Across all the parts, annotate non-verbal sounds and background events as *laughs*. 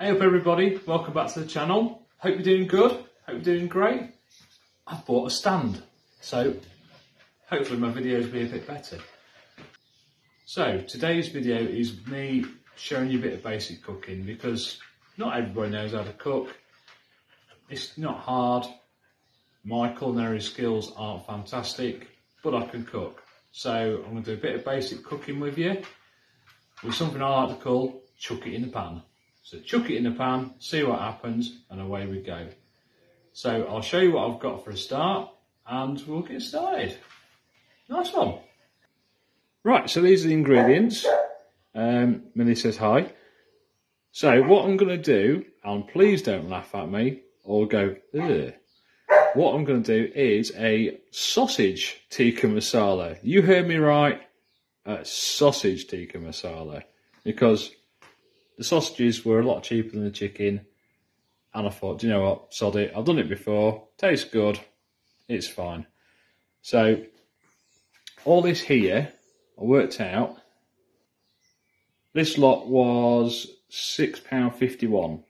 Hey up everybody, welcome back to the channel. Hope you're doing good, hope you're doing great. I've bought a stand, so hopefully my videos will be a bit better. So today's video is me showing you a bit of basic cooking because not everybody knows how to cook. It's not hard. My culinary skills aren't fantastic, but I can cook. So I'm going to do a bit of basic cooking with you with something I like to call chuck it in the pan. So chuck it in the pan, see what happens, and away we go. So I'll show you what I've got for a start, and we'll get started. Nice one. Right, so these are the ingredients. Um, Millie says hi. So what I'm going to do, and please don't laugh at me or go, Ugh. What I'm going to do is a sausage tikka masala. You heard me right, a sausage tikka masala. Because the sausages were a lot cheaper than the chicken. And I thought, do you know what, sod it. I've done it before. Tastes good. It's fine. So all this here, I worked out. This lot was £6.51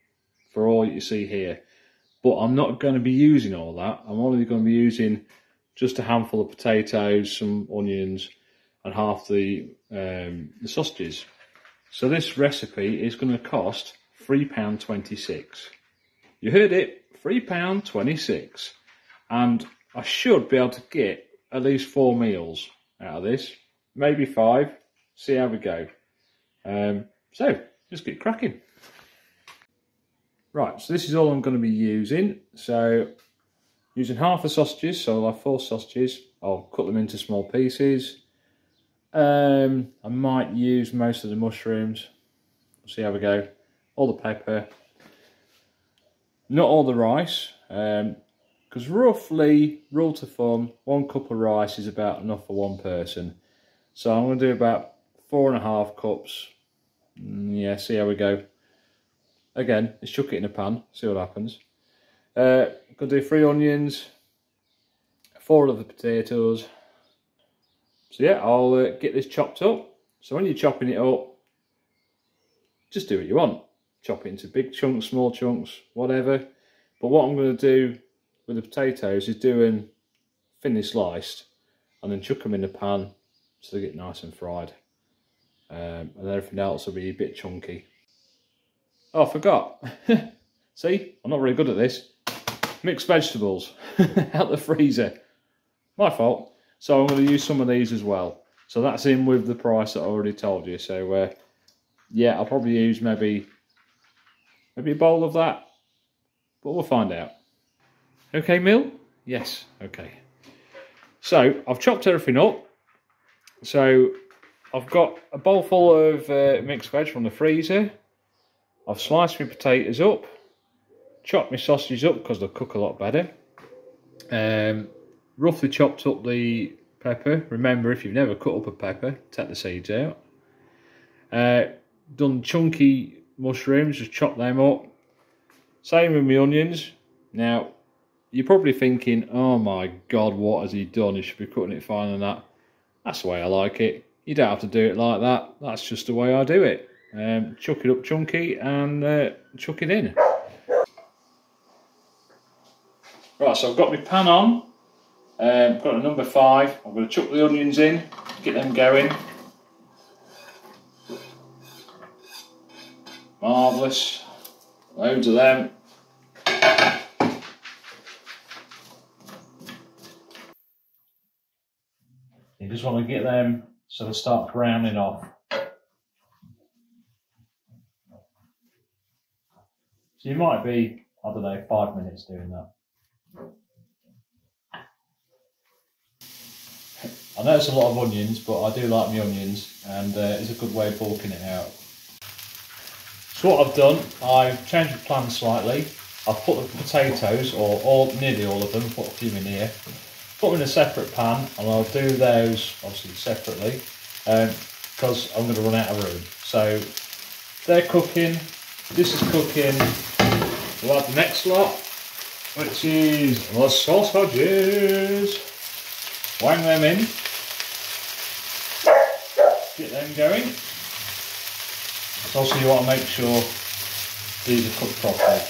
for all you see here. But I'm not going to be using all that. I'm only going to be using just a handful of potatoes, some onions, and half the, um, the sausages. So this recipe is going to cost £3.26. You heard it, £3.26. And I should be able to get at least four meals out of this, maybe five. See how we go. Um, so, just get cracking. Right, so this is all I'm going to be using. So, using half the sausages, so I'll have four sausages. I'll cut them into small pieces. Um, I might use most of the mushrooms. We'll see how we go. All the pepper. Not all the rice. Because um, roughly, rule to thumb, one cup of rice is about enough for one person. So I'm going to do about four and a half cups. Mm, yeah, see how we go. Again, let's chuck it in a pan, see what happens. Uh, going to do three onions, four of the potatoes, so yeah, I'll uh, get this chopped up. So when you're chopping it up, just do what you want. Chop it into big chunks, small chunks, whatever. But what I'm going to do with the potatoes is doing thinly sliced and then chuck them in the pan so they get nice and fried. Um, and everything else will be a bit chunky. Oh, I forgot. *laughs* See, I'm not really good at this. Mixed vegetables *laughs* out the freezer. My fault. So I'm going to use some of these as well. So that's in with the price that I already told you. So uh, yeah, I'll probably use maybe maybe a bowl of that, but we'll find out. Okay, Mill? Yes, okay. So I've chopped everything up. So I've got a bowl full of uh, mixed veg from the freezer. I've sliced my potatoes up, chopped my sausages up because they'll cook a lot better. Um, roughly chopped up the pepper. Remember, if you've never cut up a pepper, take the seeds out. Uh, done chunky mushrooms, just chop them up. Same with my onions. Now, you're probably thinking, oh my god, what has he done? He should be cutting it finer than that. That's the way I like it. You don't have to do it like that. That's just the way I do it. Um, chuck it up chunky and uh, chuck it in. Right, so I've got my pan on. Um, got a number five. I'm going to chuck the onions in, get them going. Marvellous. Loads of them. You just want to get them so they start browning off. So you might be, I don't know, five minutes doing that. I know it's a lot of onions, but I do like my onions, and uh, it's a good way of bulking it out. So what I've done, I've changed the plan slightly. I've put the potatoes, or all, nearly all of them, put a few in here, put them in a separate pan, and I'll do those obviously separately, because um, I'm going to run out of room. So they're cooking, this is cooking, we'll have the next lot, which is the sausages. Wang them in. Going. So also you want to make sure these are cooked properly.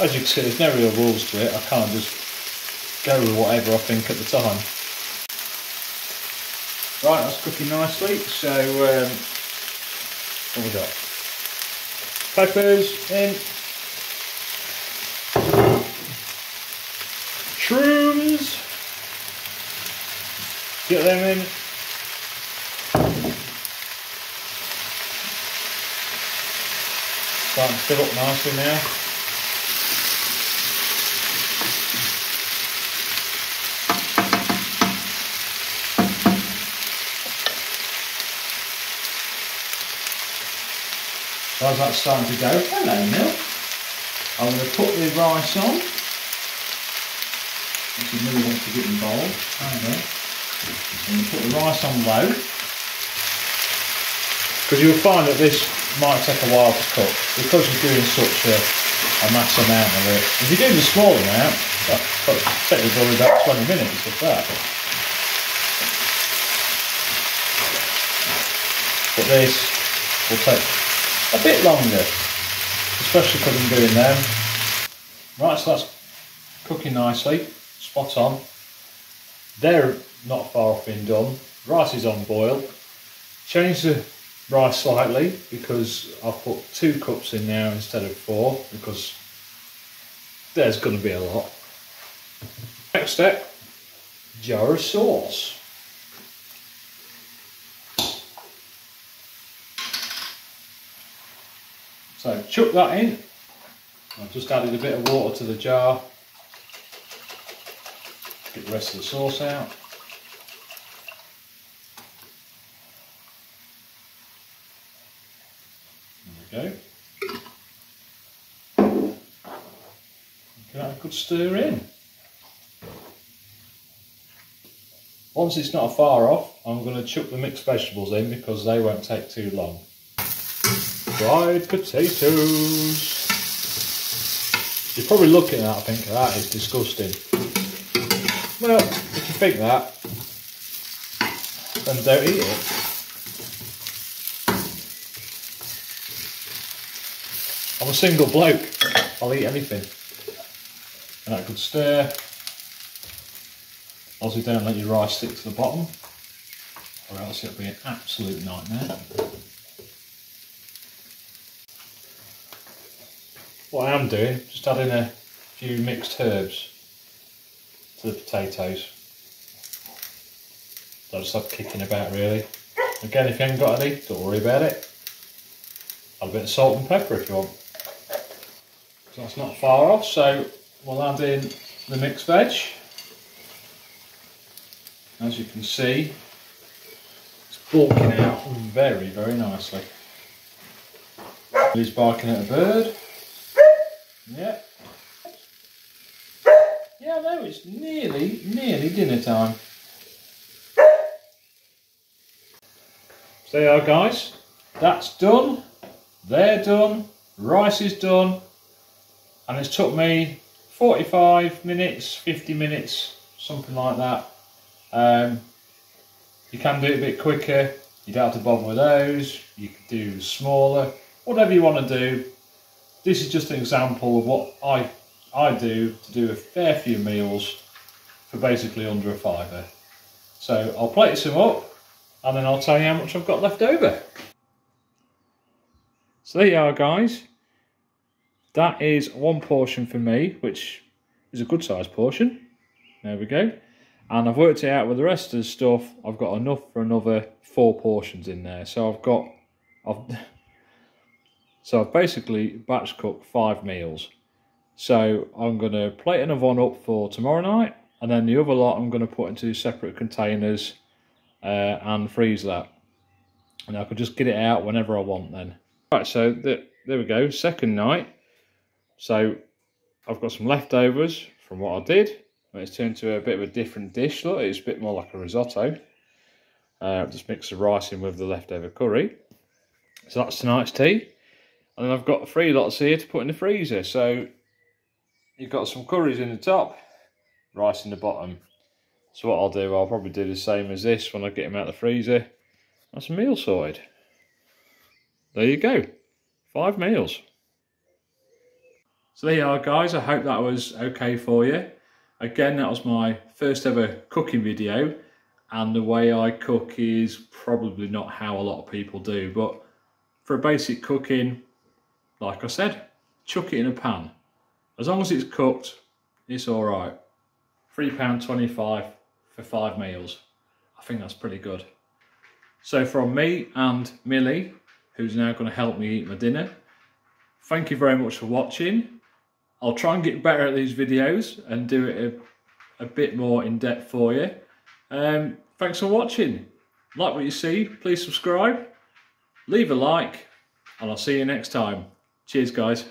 As you can see, there's no real rules to it. I can't just go with whatever I think at the time. Right, that's cooking nicely. So, um, what we got? Peppers in. Shrooms. Get them in. Starting to fill up nicely now. As that's starting to go, hello milk. I'm going to put the rice on. You really want to get involved, hang on. To put the rice on low. Because you'll find that this might take a while to cook because you're doing such a, a mass amount of it. If you're doing the small amount, that you probably about 20 minutes of that. But this will take a bit longer, especially because I'm doing them. Right, so that's cooking nicely, spot on. They're not far off being done. Rice is on boil. Change the rice slightly because I've put two cups in now instead of four because there's going to be a lot. Next step, jar of sauce. So chuck that in. I've just added a bit of water to the jar. Get the rest of the sauce out. We go. Get a good stir in. Once it's not far off, I'm going to chuck the mixed vegetables in because they won't take too long fried potatoes. You're probably looking at that thinking that is disgusting. Well, if you think that, then don't eat it. I'm a single bloke. I'll eat anything. And that could stir. Obviously don't let your rice stick to the bottom or else it'll be an absolute nightmare. what I am doing, just adding a few mixed herbs to the potatoes. I'll just have kicking about really. Again, if you haven't got any, don't worry about it. Add a bit of salt and pepper if you want. So that's not far off, so we'll add in the mixed veg. As you can see, it's bulking out very, very nicely. He's barking at a bird. Yeah. Yeah, no, it's nearly, nearly dinner time. So there you are guys, that's done, they're done, rice is done, and it's took me 45 minutes, 50 minutes, something like that. Um, you can do it a bit quicker, you don't have to bother with those, you can do smaller, whatever you want to do, this is just an example of what I, I do to do a fair few meals for basically under a fiver. So I'll plate some up and then I'll tell you how much I've got left over. So there you are guys. That is one portion for me, which is a good sized portion. There we go. And I've worked it out with the rest of the stuff. I've got enough for another four portions in there. So I've got, I've, *laughs* so I've basically batch cooked five meals. So I'm going to plate another one up for tomorrow night. And then the other lot I'm going to put into separate containers uh, and freeze that. And I could just get it out whenever I want then. Right, so the, there we go, second night. So I've got some leftovers from what I did. It's turned to a bit of a different dish. Look, it's a bit more like a risotto. Uh, just mix the rice in with the leftover curry. So that's tonight's tea. And then I've got three lots here to put in the freezer. So you've got some curries in the top, rice in the bottom. So what I'll do, I'll probably do the same as this when I get them out of the freezer. That's a meal sorted. there you go. Five meals. So there you are guys, I hope that was okay for you. Again, that was my first ever cooking video and the way I cook is probably not how a lot of people do, but for a basic cooking, like I said, chuck it in a pan. As long as it's cooked, it's all right. £3.25 for five meals. I think that's pretty good. So from me and Millie, who's now going to help me eat my dinner, thank you very much for watching. I'll try and get better at these videos and do it a, a bit more in depth for you. Um, thanks for watching. Like what you see, please subscribe, leave a like, and I'll see you next time. Cheers, guys.